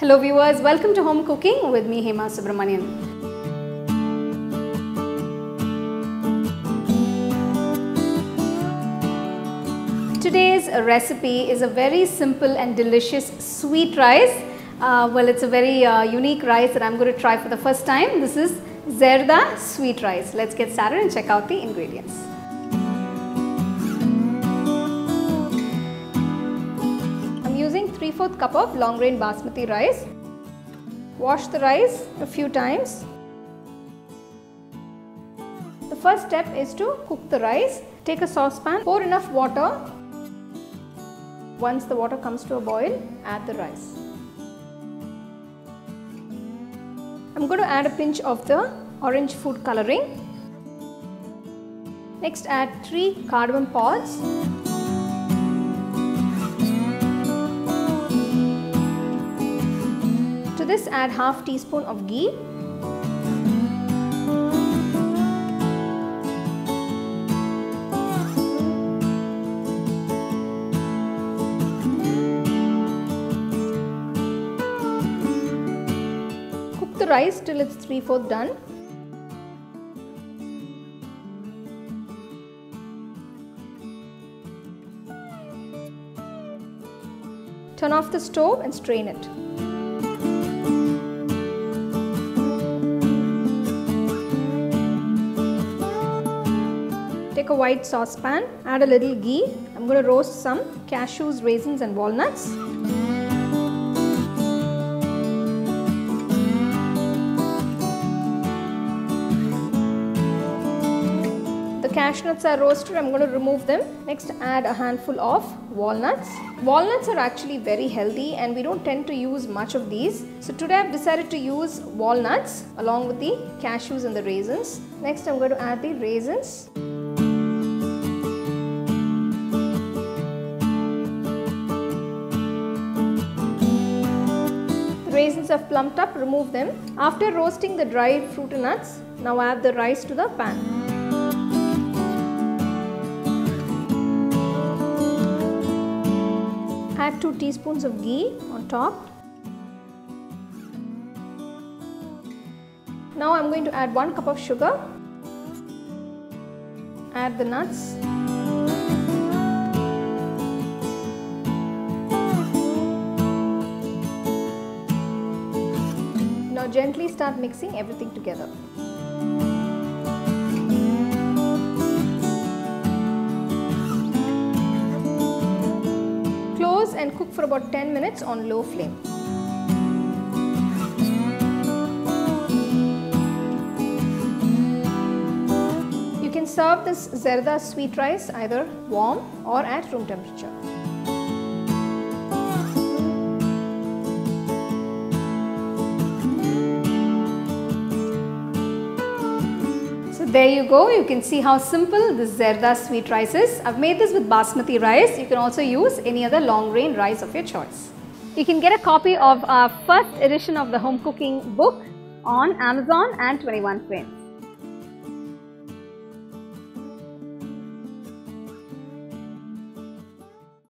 Hello viewers, welcome to Home Cooking with me Hema Subramanian. Today's recipe is a very simple and delicious sweet rice. Uh, well, it's a very uh, unique rice that I'm going to try for the first time. This is Zarda sweet rice. Let's get started and check out the ingredients. Using 3 4 cup of long grain basmati rice. Wash the rice a few times. The first step is to cook the rice. Take a saucepan, pour enough water. Once the water comes to a boil, add the rice. I'm going to add a pinch of the orange food coloring. Next add 3 cardamom pods. This add half teaspoon of ghee. Cook the rice till it's 3 4 done. Turn off the stove and strain it. Take a white saucepan, add a little ghee. I'm going to roast some cashews, raisins and walnuts. The cashew nuts are roasted, I'm going to remove them. Next add a handful of walnuts. Walnuts are actually very healthy and we don't tend to use much of these. So today I've decided to use walnuts along with the cashews and the raisins. Next I'm going to add the raisins. Raisins have plumped up, remove them. After roasting the dried fruit and nuts, now add the rice to the pan. Add 2 teaspoons of ghee on top. Now I'm going to add 1 cup of sugar. Add the nuts. Gently start mixing everything together. Close and cook for about 10 minutes on low flame. You can serve this Zarda sweet rice either warm or at room temperature. There you go, you can see how simple this Zarda sweet rice is. I've made this with basmati rice. You can also use any other long grain rice of your choice. You can get a copy of our first edition of the home cooking book on Amazon and 21 Frames.